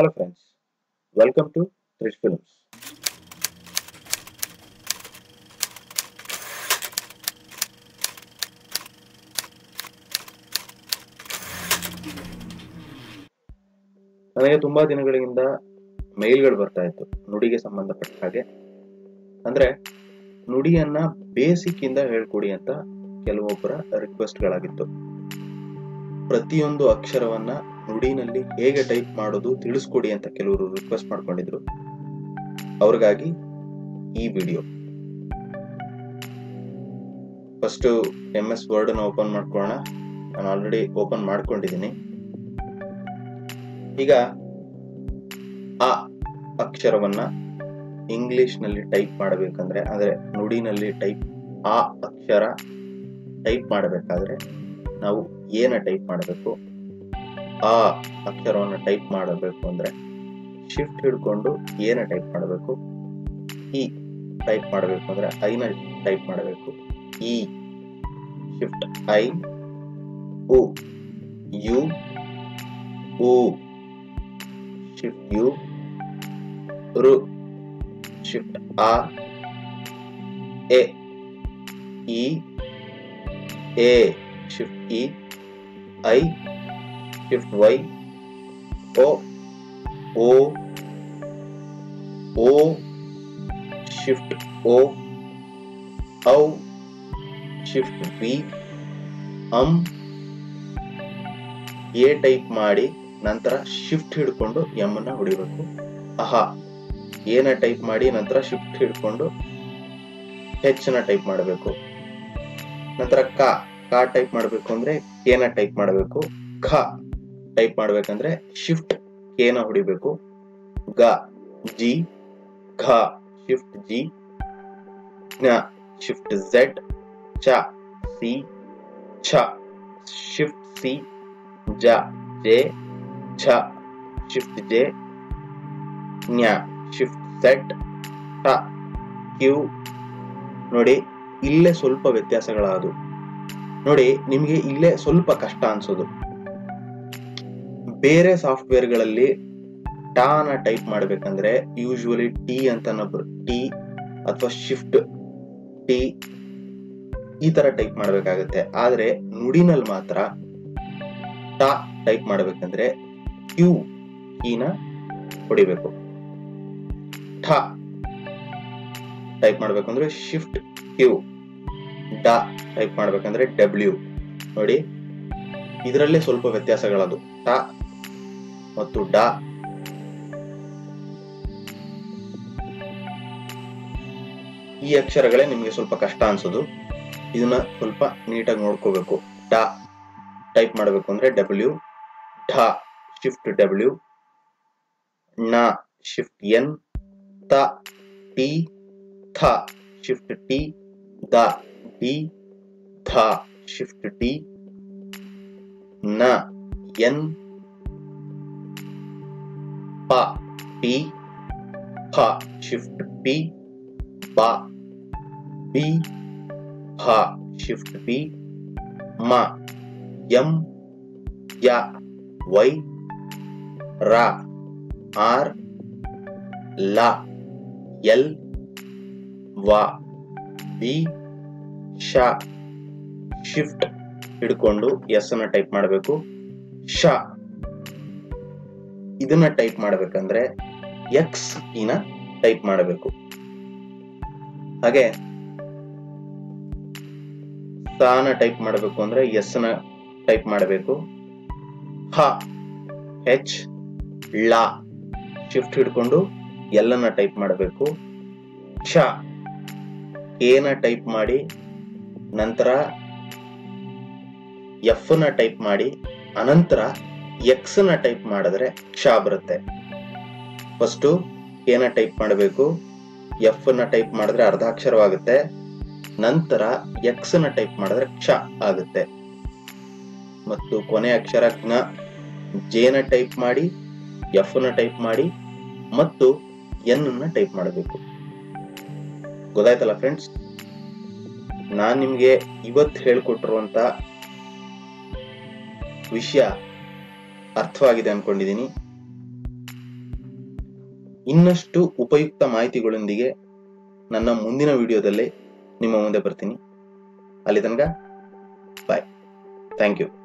Hello friends, welcome to Trish Films. ನನಗೆ ತುಂಬಾ ದಿನಗಳಿಂದ ಮೇಲ್ಗಳು ಬರ್ತಾ ಇತ್ತು ನುಡಿಗೆ ಸಂಬಂಧಪಟ್ಟ ಹಾಗೆ ಅಂದ್ರೆ ನುಡಿಯನ್ನ ಬೇಸಿಕ್ ಇಂದ ಹೇಳ್ಕೊಡಿ ಅಂತ ಕೆಲವೊಬ್ಬರ ರಿಕ್ವೆಸ್ಟ್ಗಳಾಗಿತ್ತು ಪ್ರತಿಯೊಂದು ಅಕ್ಷರವನ್ನ ನುಡಿನಲ್ಲಿ ಹೇಗೆ ಟೈಪ್ ಮಾಡೋದು ತಿಳಿಸ್ಕೊಡಿ ಅಂತ ಕೆಲವರು ರಿಕ್ವೆಸ್ಟ್ ಮಾಡ್ಕೊಂಡಿದ್ರು. ಅವ್ರಿಗಾಗಿ ಈ ವಿಡಿಯೋ ಫಸ್ಟ್ ಎಂ ಎಸ್ ವರ್ಡ್ನ ಓಪನ್ ಮಾಡ್ಕೊಳ್ಳೋಣ. ನಾನು ಆಲ್ರೆಡಿ ಓಪನ್ ಮಾಡ್ಕೊಂಡಿದ್ದೀನಿ. ಈಗ ಆ ಅಕ್ಷರವನ್ನ ಇಂಗ್ಲಿಷ್ನಲ್ಲಿ ಟೈಪ್ ಮಾಡಬೇಕಂದ್ರೆ, ಅಂದ್ರೆ ನುಡಿನಲ್ಲಿ ಟೈಪ್ ಆ ಅಕ್ಷರ ಟೈಪ್ ಮಾಡಬೇಕಾದ್ರೆ ನಾವು ಏನ ಟೈಪ್ ಮಾಡಬೇಕು? ಆ ಅಕ್ಷರವನ್ನು ಟೈಪ್ ಮಾಡಬೇಕು ಅಂದ್ರೆ ಶಿಫ್ಟ್ ಹಿಡ್ಕೊಂಡು ಏನ ಟೈಪ್ ಮಾಡಬೇಕು ಈ ಟೈಪ್ ಮಾಡಬೇಕು ಅಂದ್ರೆ ಐನ ಟೈಪ್ ಮಾಡಬೇಕು. ಈ ಶಿಫ್ಟ್ ಐ ಉ ಯು ಉ ಶಿಫ್ಟ್ ಯು ರು ಶಿಫ್ಟ್ ಆ ಎ ಇ ಎ ಶಿಫ್ಟ್ ಇ ಐ ಶಿಫ್ಟ್ ವೈ ಓ ಓ ಓ ಶಿಫ್ಟ್ ಓ ಔ ಶಿಫ್ಟ್ ವಿ ಅಂ ಎ ಟೈಪ್ ಮಾಡಿ ನಂತರ ಶಿಫ್ಟ್ ಹಿಡ್ಕೊಂಡು ಎಂ ನ ಹೊಡಿಬೇಕು. ಅಹಾ ಏನ ಟೈಪ್ ಮಾಡಿ ನಂತರ ಶಿಫ್ಟ್ ಹಿಡ್ಕೊಂಡು ಹೆಚ್ಚನ ಟೈಪ್ ಮಾಡಬೇಕು. ನಂತರ ಕ. ಕ ಟೈಪ್ ಮಾಡಬೇಕು ಅಂದ್ರೆ ಕೇನ ಟೈಪ್ ಮಾಡಬೇಕು. ಖ. ಟೈಪ್ ಮಾಡ್ಬೇಕಂದ್ರೆ ಶಿಫ್ಟ್ ಕೇನ ಹೊಡಿಬೇಕು. ಗ ಜಿ ಘ ಶಿಫ್ಟ್ ಜಿ ಜ್ಞ ಶಿಫ್ಟ್ ಝೆಡ್ ಚ ಸಿ ಛ ಶಿಫ್ಟ್ ಸಿ ಜ ಜೆ ಛ ಶಿಫ್ಟ್ ಜೆ ಜ್ಞ ಶಿಫ್ಟ್ ಸೆಟ್ ಟ ಕ್ಯೂ ನೋಡಿ, ಇಲ್ಲೇ ಸ್ವಲ್ಪ ವ್ಯತ್ಯಾಸಗಳಾದವು ನೋಡಿ, ನಿಮಗೆ ಇಲ್ಲೇ ಸ್ವಲ್ಪ ಕಷ್ಟ ಅನ್ಸೋದು. ಬೇರೆ ಸಾಫ್ಟ್ವೇರ್ಗಳಲ್ಲಿ ಟಾನ ಟೈಪ್ ಮಾಡಬೇಕಂದ್ರೆ ಯೂಶುವಲಿ ಟಿ ಅಂತ ಟಿ ಅಥವಾ ಶಿಫ್ಟ್ ಟಿ ಈ ತರ ಟೈಪ್ ಮಾಡಬೇಕಾಗತ್ತೆ. ಆದ್ರೆ ನುಡಿನಲ್ಲಿ ಮಾತ್ರ ಟಾ ಟೈಪ್ ಮಾಡಬೇಕಂದ್ರೆ ಕ್ಯೂ ಕೀನ ಹೊಡಿಬೇಕು. ಠ ಟೈಪ್ ಮಾಡಬೇಕಂದ್ರೆ ಶಿಫ್ಟ್ ಕ್ಯೂ, ಡ ಟೈಪ್ ಮಾಡಬೇಕಂದ್ರೆ ಡಬ್ಲ್ಯೂ. ನೋಡಿ, ಇದರಲ್ಲೇ ಸ್ವಲ್ಪ ವ್ಯತ್ಯಾಸಗಳದು. ಟ ಮತ್ತು ಡ. ಈ ಅಕ್ಷರಗಳೇ ನಿಮಗೆ ಸ್ವಲ್ಪ ಕಷ್ಟ ಅನ್ಸೋದು. ಇದನ್ನ ಸ್ವಲ್ಪ ನೀಟಾಗಿ ನೋಡ್ಕೋಬೇಕು. ಡ ಟೈಪ್ ಮಾಡಬೇಕು ಅಂದ್ರೆ ಡಬ್ಲ್ಯೂ, ಢ, ಶಿಫ್ಟ್ ಡಬ್ಲ್ಯೂ ನ ಶಿಫ್ಟ್ ಎನ್, ತ, ಟಿ, ಥ, ಶಿಫ್ಟ್ ಟಿ, ದ, ಡಿ, ಧ, ಶಿಫ್ಟ್ ಟಿ, ನ, ಎನ್ ಪ ಪಿ ಫ ಶಿಫ್ಟ್ ಪಿ ಬ, ಬಿ ಫ ಶಿಫ್ಟ್ ಪಿ ಮ, ಎಂ, ಯ, ವೈ, ರ, ಆರ್, ಲ, ಎಲ್, ವ, ಬಿ ಶ ಶಿಫ್ಟ್ ಹಿಡ್ಕೊಂಡು ಎಸ್ ಅನ್ನ ಟೈಪ್ ಮಾಡಬೇಕು. ಶ ಇದನ್ನ ಟೈಪ್ ಮಾಡಬೇಕಂದ್ರೆ ಎಕ್ಸ್ ಇನ ಟೈಪ್ ಮಾಡಬೇಕು. ಹಾಗೆ ಸಾನ ಟೈಪ್ ಮಾಡಬೇಕು ಅಂದ್ರೆ ಎಸ್ನ ಟೈಪ್ ಮಾಡಬೇಕು. ಹ ಹೆಚ್ ಳ ಶಿಫ್ಟ್ ಹಿಡ್ಕೊಂಡು ಎಲ್ಲನ ಟೈಪ್ ಮಾಡಬೇಕು. ಕ್ಷ ಏನ ಟೈಪ್ ಮಾಡಿ ನಂತರ ಎಫ್ನ ಟೈಪ್ ಮಾಡಿ ಅನಂತರ ಎಕ್ಸ್ನ ಟೈಪ್ ಮಾಡಿದ್ರೆ ಕ್ಷ ಬರುತ್ತೆ. ಫಸ್ಟ್ ಏನ ಟೈಪ್ ಮಾಡಬೇಕು. ಎಫ್ನ ಟೈಪ್ ಮಾಡಿದ್ರೆ ಅರ್ಧಾಕ್ಷರವಾಗುತ್ತೆ. ನಂತರ ಎಕ್ಸ್ನ ಟೈಪ್ ಮಾಡಿದ್ರೆ ಕ್ಷ ಆಗುತ್ತೆ. ಮತ್ತು ಕೊನೆ ಅಕ್ಷರ ಜ್ಞ ಜೆ ನ ಟೈಪ್ ಮಾಡಿ ಎಫ್ನ ಟೈಪ್ ಮಾಡಿ, ಮತ್ತು ಎನ್ನ ಟೈಪ್ ಮಾಡಬೇಕು. ಗೊತ್ತಾಯ್ತಲ್ಲ ಫ್ರೆಂಡ್ಸ್ ನಾನು ನಿಮಗೆ ಇವತ್ತು ಹೇಳ್ಕೊಟ್ಟಿರುವಂತ ವಿಷಯ ಅರ್ಥವಾಗಿದೆ ಅನ್ಕೊಂಡಿದ್ದೀನಿ ಇನ್ನಷ್ಟು ಉಪಯುಕ್ತ ಮಾಹಿತಿಗಳೊಂದಿಗೆ ನನ್ನ ಮುಂದಿನ ವಿಡಿಯೋದಲ್ಲಿ ನಿಮ್ಮ ಮುಂದೆ ಬರ್ತೀನಿ. ಅಲ್ಲಿ ತನಕ ಬಾಯ್ ಥ್ಯಾಂಕ್ ಯು